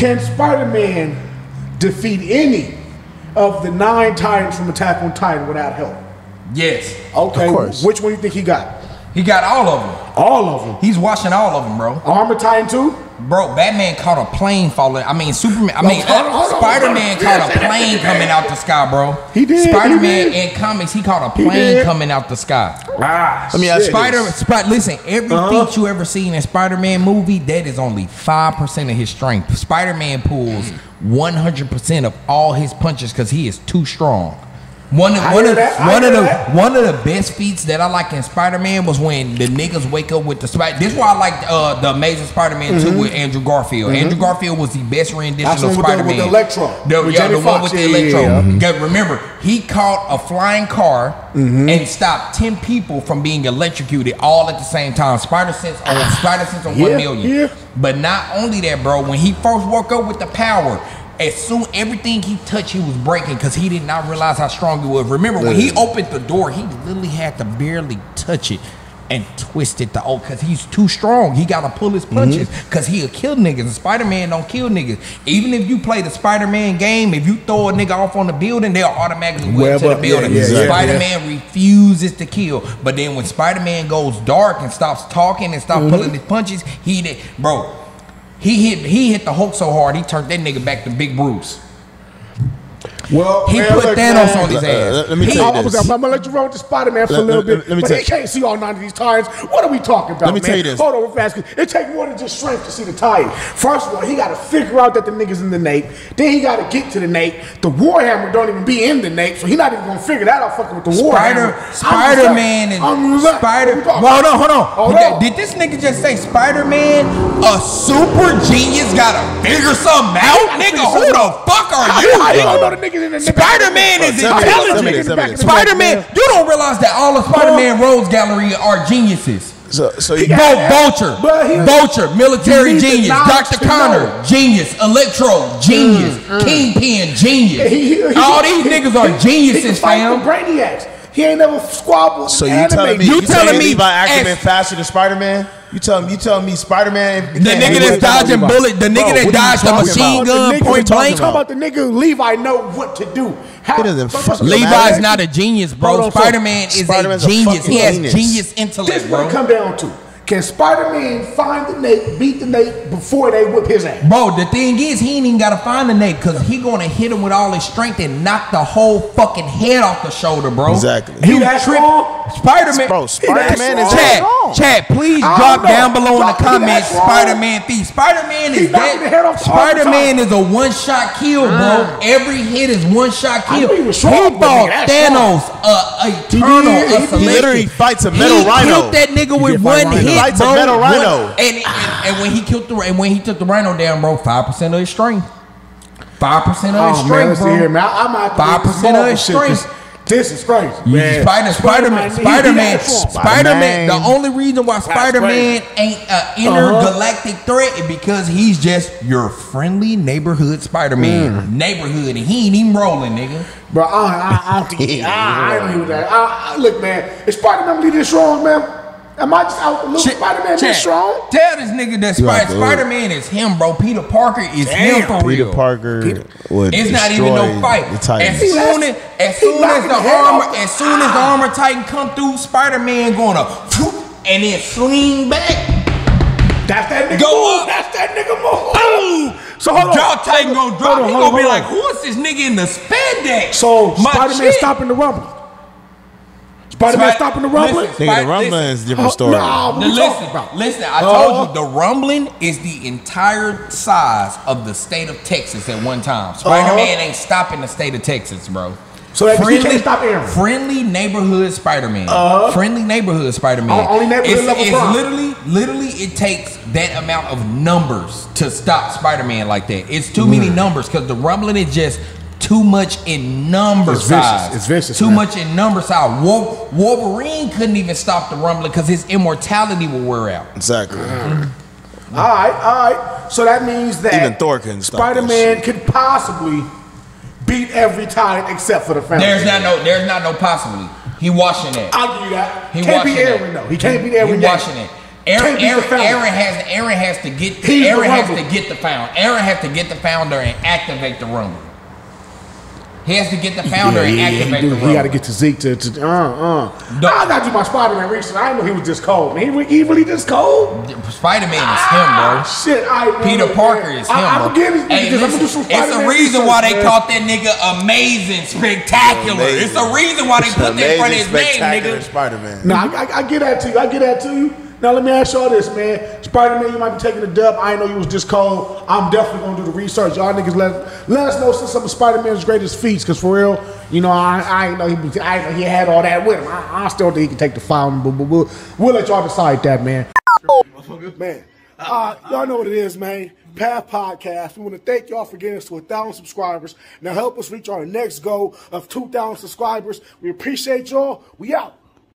Can Spider-Man defeat any of the nine Titans from Attack on Titan without help? Yes. Okay. Of course. Which one do you think he got? He got all of them. All of them. He's watching all of them, bro. Armor Titan too. Bro, Batman caught a plane falling. I mean, Superman. I mean, hold on, hold on, Spider Man caught a plane coming out the sky, bro. He did, he Spider Man in comics, he caught a plane coming out the sky. Ah, I mean, ask you Spider, this. Spider. Listen, every Uh-huh. feat you ever seen in Spider Man movie, that is only five percent of his strength. Spider Man pulls one hundred percent of all his punches because he is too strong. One of one of one of the that. one of the best feats that I like in Spider Man was when the niggas wake up with the spider. This is why I like uh, the Amazing Spider Man two with Andrew Garfield. Andrew Garfield was the best rendition Mm-hmm. That's of the one with the- Spider Man. with the Electro, The, with yeah, Jamie the one with the Yeah, yeah, Electro. yeah. Got- Remember, he caught a flying car Mm-hmm. and stopped ten people from being electrocuted all at the same time. Spider Sense on Spider Sense on Yeah, one million. yeah. But not only that, bro. When he first woke up with the power, as soon everything he touched, he was breaking because he did not realize how strong he was. Remember when he opened the door, he literally had to barely touch it. And twist it to oh, cause he's too strong. He gotta pull his punches, Mm-hmm. cause he'll kill niggas. And Spider Man don't kill niggas. Even if you play the Spider Man game, if you throw a nigga off on the building, they'll automatically whip Web to the building. yeah, yeah, Spider yeah. Man refuses to kill. But then when Spider Man goes dark and stops talking and stops Mm-hmm. pulling his punches, he did, bro. He hit he hit the Hulk so hard he turned that nigga back to Big Bruce. Well, He man, put look, Thanos man. on his Uh, ass. let- let me He- tell you I'm, this. I'm, I'm gonna let you roll with the Spider Man for a little let- bit, let me but tell- they can't see all nine of these tires. What are we talking about, Let me man? tell you this. Hold on, real fast. 'cause It takes more than just strength to see the tire. First of all, he got to figure out that the niggas in the nape. Then he got to get to the nape. The Warhammer don't even be in the nape, so he not even gonna figure that out. Fucking with the Spider Warhammer. Spider Man I'm and upset. Spider. What we talking Well, hold on, hold on. Hold Did- on. Did this nigga just say Spider Man, a super genius, gotta figure something out, nigga? figure Who the out. Fuck are you? how you nigga? don't know the niggas in the nigga- Spider Man is Tell me this, tell me intelligent. this, tell me this. Spider Man, you don't realize that all of Spider Man Rogues Gallery are geniuses. So, so you, Yeah. Bo Vulture, Vulture, military You need the genius. Dr. Connor, know. genius. Electro, genius. Mm, mm. Kingpin, genius. He- he- he- All these he- niggas are he- He geniuses, fam. Brainiacs. He ain't never squabbled. so you telling me You you, telling telling me me Levi Ackerman faster than Spider Man? You telling me you telling me Spider Man? The nigga that's dodging bullet, the nigga that what dodged the machine gun point blank. talking about the nigga Levi know what to do. How, doesn't but- fucking. Levi's not a genius, bro. Spider Man is a a genius. He has genius. genius This intellect, is what it come down to. Can Spider-Man find the nape, beat the nape before they whip his ass? Bro, the thing is, he ain't even gotta find the nape because he gonna hit him with all his strength and knock the whole fucking head off the shoulder, bro. Exactly. He You that trick strong? Spider Man. Bro, Spider Man is strong. Chad, strong. Chad, please I drop know. down below in the Drop- he that comments strong. Spider Man feet. Spider Man is dead. the head off that. the all the Spider Man is a one shot kill, bro. Every hit is one shot kill. he was strong, but fought nigga, that's Thanos, uh, Eternal, did. a He- he literally fights a metal he rhino. killed that nigga with one hit, He fights a bro. metal One- rhino. And, and, and when he killed the and when he took the rhino down, bro, five percent of his strength. Five percent of his Oh man, strength, here, bro. man. I, I'm 5% of his strength. This is crazy, man. Spider Spider Man he- he Spider Man. Spider Man. The only reason why Spider Man ain't an uh-huh. intergalactic threat is because he's just your friendly neighborhood Spider Man. Mm. Neighborhood, and he ain't even rolling, nigga. Bro, I, I, I, don't think, I, I ain't agree with that. I, I, look, man, is Spider-Man really this strong, man? Am I just out to look Shit, Spider-Man Chad, this strong? Tell this nigga that You Spider Spider Man is him, bro. Peter Parker is him for Peter real. Parker Peter- would It's not even no fight. The As soon as, as soon as the the armor, off as soon as the armor titan come through, Spider Man gonna and then swing back. That's that nigga Go move. up. That's that nigga move. So hold on. Jaw Titan gonna drop. Hold on, He hold on, gonna be hold like, who is this nigga in the spandex? So My Spider-Man stopping the rumble. Spider-Man Spi- stopping the rumbling. listen, Nigga, the rumbling listen. is a different Oh, story. nah, what Now listen, talking about? listen. I Uh, told you the rumbling is the entire size of the state of Texas at one time. Spider Man ain't stopping the state of Texas, bro. So that means he can't stop Eren. Friendly neighborhood Spider Man. Friendly neighborhood Spider Man. O- only neighborhood level it's crime. literally, literally, it takes that amount of numbers to stop Spider Man like that. It's too many Mm. numbers because the rumbling is just too much in number It's vicious. It's vicious, Too man. much in number size. Wol- Wolverine couldn't even stop the rumbling because his immortality will wear out. Exactly. Mm-hmm. All right, all right. So that means that Even Thor couldn't stop that Spider-Man shit. could possibly beat every time except for the family. There's not no, there's not no possibly. He washing that. I'll give you that. He can't washing beat that. Eren though. He can't beat Eren He yet. washing it. Eren, Can't beat the Eren. Eren has Eren has to get He's the Eren has to get the founder. Eren has to get the founder and activate the rumble. He has to get the founder and he, activate do. the he rumble. got to get to Zeke to, to uh, uh. No. I got to do my Spider-Man research. I didn't know he was this cold. Man, he, re- he really this cold? Spider Man is him, bro. Shit, I Peter man. Parker is him, I, bro. I'm giving Hey, I'm gonna do listen, some it's Spider-Man a reason why they research, called that nigga amazing, spectacular. Amazing. It's a reason why they put that in front of his name, nigga. Spider-Man. man. Nah, I, I, I get that to you. I get that to you. Now let me ask y'all this, man. Spider-Man, you might be taking a dub. I know you was this cold. I'm definitely gonna do the research. Y'all niggas let let us know some of Spider-Man's greatest feats, cause for real, you know, I I know he I know he had all that with him. I, I still think he can take the foul, but, but we'll, we'll let y'all decide that, man. Man, uh, y'all know what it is, man. Path Podcast. We want to thank y'all for getting us to a thousand subscribers. Now help us reach our next goal of two thousand subscribers. We appreciate y'all. We out.